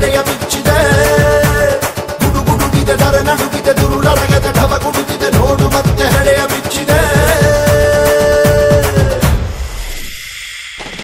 de amici de Gudu gudu gide dar n-am iubite dur.